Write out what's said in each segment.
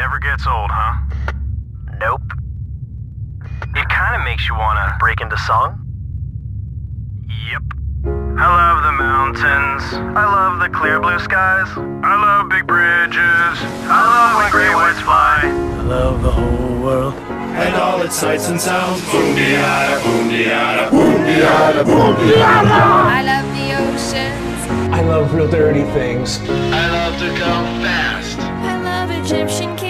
Never gets old, huh? Nope. It kind of makes you want to. Break into song? Yep. I love the mountains. I love the clear blue skies. I love big bridges. I love when great whites fly. I love the whole world. and all its sights and sounds. Boondiada, boondiada, boondiada, boondiada. I love the oceans. I love real dirty things. I love to go fast. I love Egyptian kings.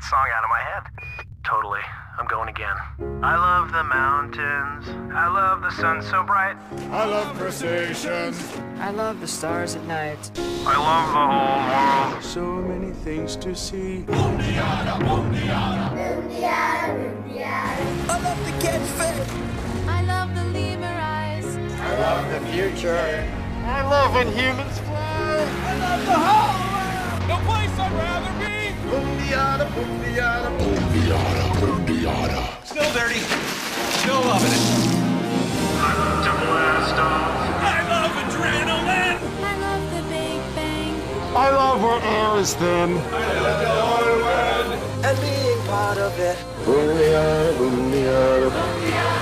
that song out of my head. Totally. I'm going again. I love the mountains. I love the sun so bright. I love crustaceans. I love the stars at night. I love the whole world. So many things to see. I love the catfish. I love the lemur eyes. I love the future. I love No Boondiada, boondiada, Still dirty. Still loving it. I love to blast off. I love adrenaline. I love the Big Bang. I love where air is thin. I love the And being part of it. Boondiada, boondiada.